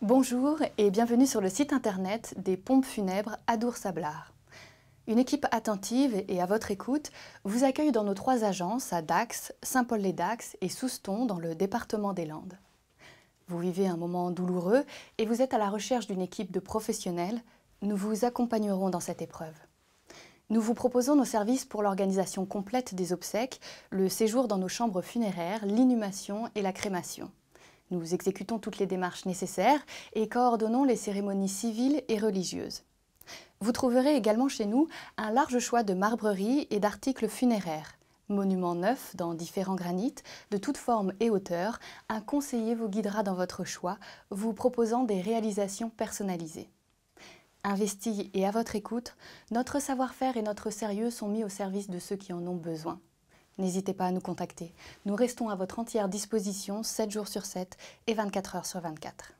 Bonjour et bienvenue sur le site internet des pompes funèbres Adour-Sablard. Une équipe attentive et à votre écoute vous accueille dans nos trois agences à Dax, Saint-Paul-les-Dax et Souston dans le département des Landes. Vous vivez un moment douloureux et vous êtes à la recherche d'une équipe de professionnels. Nous vous accompagnerons dans cette épreuve. Nous vous proposons nos services pour l'organisation complète des obsèques, le séjour dans nos chambres funéraires, l'inhumation et la crémation. Nous exécutons toutes les démarches nécessaires et coordonnons les cérémonies civiles et religieuses. Vous trouverez également chez nous un large choix de marbreries et d'articles funéraires. Monuments neufs dans différents granites, de toutes formes et hauteurs, un conseiller vous guidera dans votre choix, vous proposant des réalisations personnalisées. Investi et à votre écoute, notre savoir-faire et notre sérieux sont mis au service de ceux qui en ont besoin. N'hésitez pas à nous contacter. Nous restons à votre entière disposition 7 jours sur 7 et 24 heures sur 24.